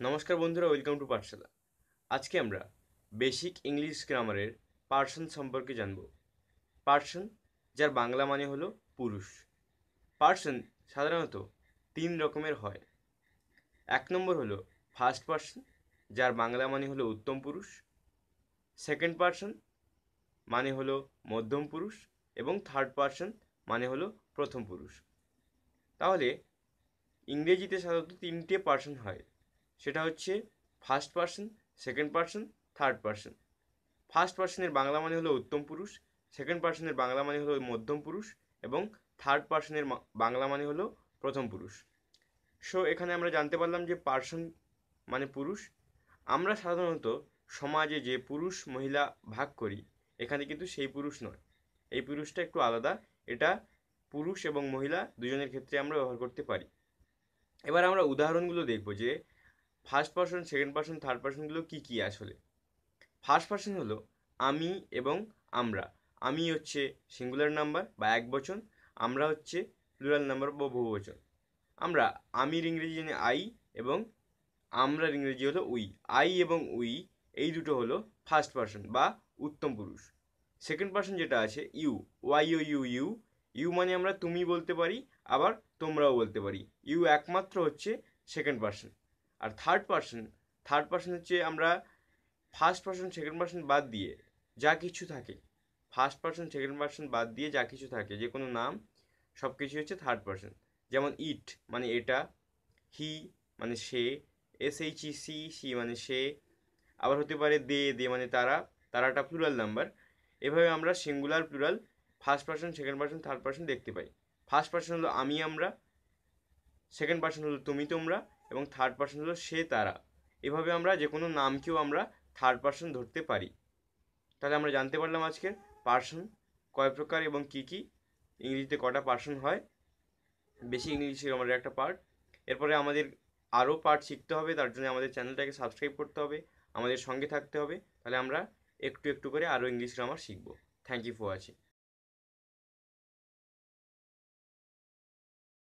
নমস্কার বন্ধুরা welcome to পাঠশালা আজকে আমরা বেসিক ইংলিশ গ্রামারের পার্সন সম্পর্কে জানব। পার্সন যার বাংলা মানে হলো পুরুষ। পার্সন সাধারণত তিন রকমের হয়। এক নম্বর হলো ফার্স্ট পার্সন যার বাংলা মানে হলো উত্তম পুরুষ। সেকেন্ড পার্সন মানে হলো মধ্যম পুরুষ এবং থার্ড পার্সন মানে হলো প্রথম পুরুষ। তাহলে ইংরেজিতে সাধারণত তিনটে পার্সন হয়। সেটা হচ্ছে first person second person third person first পার্সনের বাংলা মানে হলো উত্তম পুরুষ সেকেন্ড পার্সনের বাংলা মানে হলো মধ্যম পুরুষ এবং থার্ড পার্সনের বাংলা মানে হলো প্রথম পুরুষ. সো এখানে আমরা জানতে পারলাম যে পার্সন মানে পুরুষ। আমরা সাধারণত সমাজে যে পুরুষ, মহিলা ভাগ করি, এখানে কিন্তু সেই পুরুষ নয়। এই পুরুষটা একটু আলাদা। এটা পুরুষ এবং মহিলা দুজনের ক্ষেত্রে আমরা ব্যবহার করতে পারি। এবার আমরা উদাহরণগুলো দেখব যে first person second person third পার্সনগুলো কী কী আসলে? ফার্স্ট পার্সন হলো আমি এবং আমরা। আমি হচ্ছে সিঙ্গুলার নাম্বার বা এক বচন, আমরা হচ্ছে প্লুরাল নাম্বার বা বহুবচন আমরা আমির ইংরেজি জানি আই এবং আমরার ইংরেজি হলো উই। আই এবং উই, এই দুটো হলো ফার্স্ট পার্সন বা উত্তম পুরুষ। সেকেন্ড পার্সন যেটা আছে, you, Y O U you. You মানে আমরা তুমি বলতে পারি, আবার তোমরাও বলতে পারি। ইউ একমাত্র হচ্ছে সেকেন্ড পার্সন আর থার্ড পার্সন থার্ড পার্সন হচ্ছে আমরা ফার্স্ট পার্সন সেকেন্ড পার্সন বাদ দিয়ে যা কিছু থাকে ফার্স্ট পার্সন সেকেন্ড পার্সন বাদ দিয়ে যা কিছু থাকে, যে কোনো নাম সব কিছু হচ্ছে থার্ড পার্সন যেমন ইট মানে এটা হি মানে সে S H E C C মানে সে, আবার হতে পারে দে দে মানে তারা, তারাটা প্লুরাল নাম্বার এভাবে আমরা singular plural first person second person third person দেখতে পাই। ফার্স্ট পার্সন হলো আমি আমরা সেকেন্ড পার্সন হলো তুমি তোমরা এবং থার্ড পার্সন হলো সে তারা। এভাবে আমরা যে কোনো নামকেও আমরা থার্ড পার্সন ধরতে পারি। তাহলে আমরা জানতে পারলাম আজকের পার্সন কয় প্রকার এবং কী কী? ইংরেজিতে কটা পার্সন হয়? বেশি ইংলিশের আমাদের একটা পার্ট এরপরে আমাদের আরও পার্ট শিখতে হবে, তার জন্য আমাদের চ্যানেলটাকে সাবস্ক্রাইব করতে হবে, আমাদের সঙ্গে থাকতে হবে। তাহলে আমরা একটু একটু করে আরও ইংলিশ গ্রামার শিখব। Thank you for watching